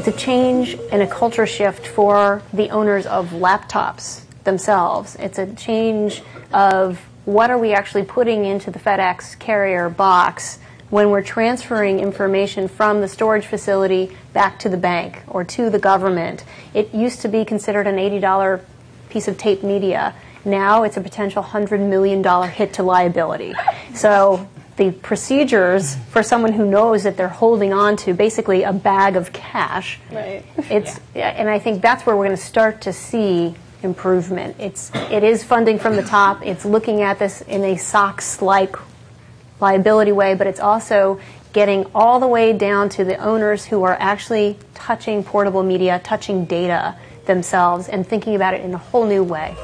It's a change and a culture shift for the owners of laptops themselves. It's a change of what are we actually putting into the FedEx carrier box when we're transferring information from the storage facility back to the bank or to the government. It used to be considered an $80 piece of tape media. Now it's a potential $100 million hit to liability. So the procedures for someone who knows that they're holding on to basically a bag of cash, Right. it's, and I think that's where we're going to start to see improvement. It's, it is funding from the top. It's looking at this in a SOX-like liability way, but it's also getting all the way down to the owners who are actually touching portable media, touching data themselves, and thinking about it in a whole new way.